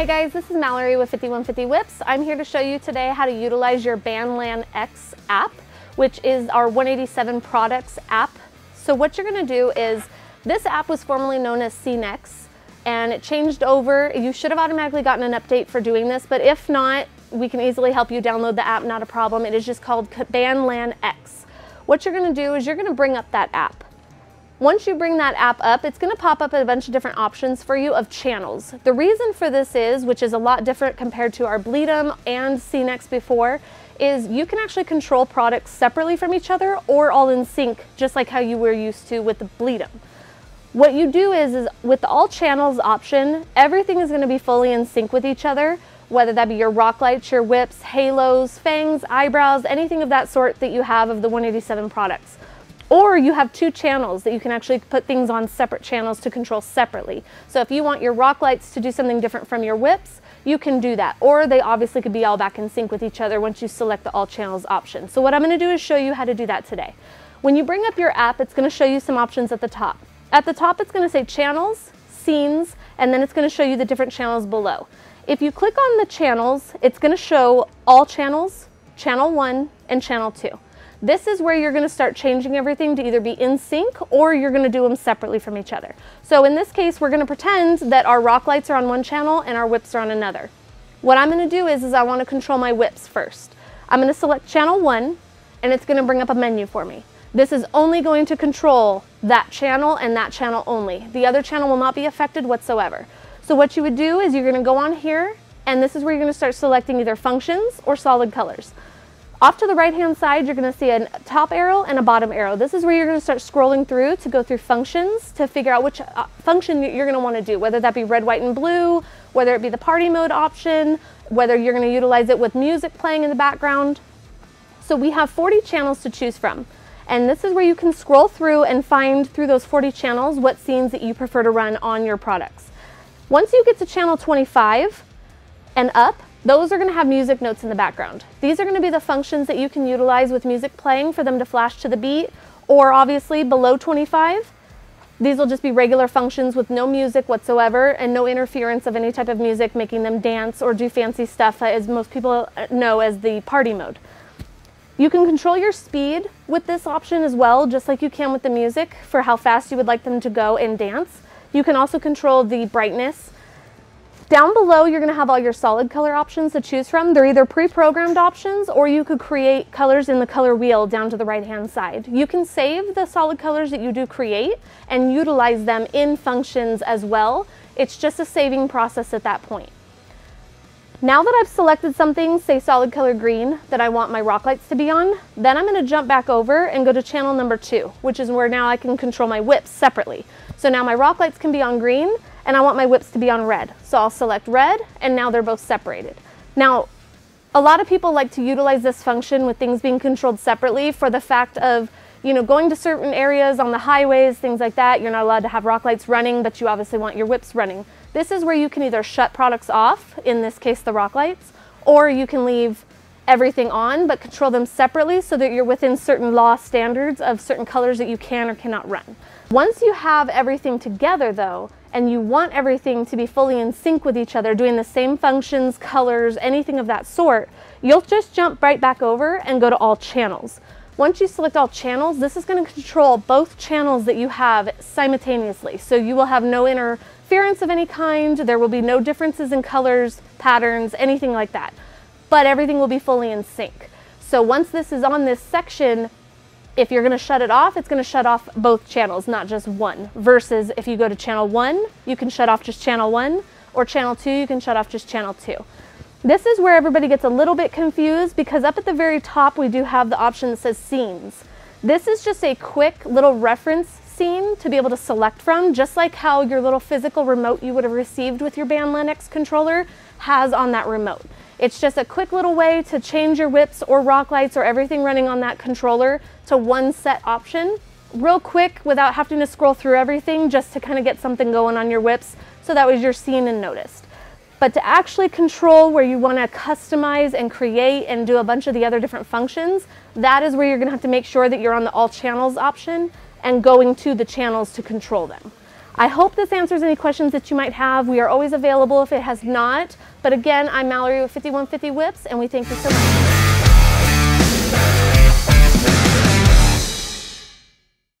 Hey guys, this is Mallory with 5150 Whips. I'm here to show you today how to utilize your Banlanx app, which is our 187 products app. So what you're gonna do is, this app was formerly known as SceneX, and it changed over. You should have automatically gotten an update for doing this, but if not, we can easily help you download the app, not a problem. It is just called Banlanx. What you're gonna do is you're gonna bring up that app. Once you bring that app up, it's gonna pop up a bunch of different options for you of channels. The reason for this is, which is a lot different compared to our Bleedum and SceneX before, is you can actually control products separately from each other or all in sync, just like how you were used to with the Bleedum. What you do is, is with the all channels option, everything is gonna be fully in sync with each other, whether that be your rock lights, your whips, halos, fangs, eyebrows, anything of that sort that you have of the 187 products. Or you have two channels that you can actually put things on separate channels to control separately. So if you want your rock lights to do something different from your whips, you can do that. Or they obviously could be all back in sync with each other once you select the all channels option. So what I'm gonna do is show you how to do that today. When you bring up your app, it's gonna show you some options at the top. At the top, it's gonna say channels, scenes, and then it's gonna show you the different channels below. If you click on the channels, it's gonna show all channels, channel one, and channel two. This is where you're gonna start changing everything to either be in sync or you're gonna do them separately from each other. So in this case, we're gonna pretend that our rock lights are on one channel and our whips are on another. What I'm gonna do is, is I wanna control my whips first. I'm gonna select channel one and it's gonna bring up a menu for me. This is only going to control that channel and that channel only. The other channel will not be affected whatsoever. So what you would do is you're gonna go on here and this is where you're gonna start selecting either functions or solid colors. Off to the right hand side, you're gonna see a top arrow and a bottom arrow. This is where you're gonna start scrolling through to go through functions to figure out which uh, function you're gonna wanna do, whether that be red, white, and blue, whether it be the party mode option, whether you're gonna utilize it with music playing in the background. So we have 40 channels to choose from. And this is where you can scroll through and find through those 40 channels what scenes that you prefer to run on your products. Once you get to channel 25 and up, those are going to have music notes in the background. These are going to be the functions that you can utilize with music playing for them to flash to the beat, or obviously below 25. These will just be regular functions with no music whatsoever and no interference of any type of music making them dance or do fancy stuff uh, as most people uh, know as the party mode. You can control your speed with this option as well, just like you can with the music for how fast you would like them to go and dance. You can also control the brightness down below, you're gonna have all your solid color options to choose from. They're either pre-programmed options or you could create colors in the color wheel down to the right-hand side. You can save the solid colors that you do create and utilize them in functions as well. It's just a saving process at that point. Now that I've selected something, say solid color green, that I want my rock lights to be on, then I'm gonna jump back over and go to channel number two, which is where now I can control my whips separately. So now my rock lights can be on green and I want my whips to be on red. So I'll select red and now they're both separated. Now, a lot of people like to utilize this function with things being controlled separately for the fact of, you know, going to certain areas on the highways, things like that. You're not allowed to have rock lights running, but you obviously want your whips running. This is where you can either shut products off, in this case the rock lights, or you can leave everything on but control them separately so that you're within certain law standards of certain colors that you can or cannot run. Once you have everything together though, and you want everything to be fully in sync with each other, doing the same functions, colors, anything of that sort, you'll just jump right back over and go to all channels. Once you select all channels, this is going to control both channels that you have simultaneously. So you will have no interference of any kind, there will be no differences in colors, patterns, anything like that. But everything will be fully in sync. So once this is on this section, if you're going to shut it off, it's going to shut off both channels, not just one. Versus if you go to channel one, you can shut off just channel one, or channel two, you can shut off just channel two. This is where everybody gets a little bit confused because up at the very top, we do have the option that says scenes. This is just a quick little reference scene to be able to select from, just like how your little physical remote you would have received with your Banlanx controller has on that remote. It's just a quick little way to change your whips or rock lights or everything running on that controller to one set option real quick without having to scroll through everything just to kind of get something going on your whips so that was you're seen and noticed. But to actually control where you want to customize and create and do a bunch of the other different functions, that is where you're going to have to make sure that you're on the all channels option and going to the channels to control them. I hope this answers any questions that you might have. We are always available if it has not. But again, I'm Mallory with 5150 Whips, and we thank you so much.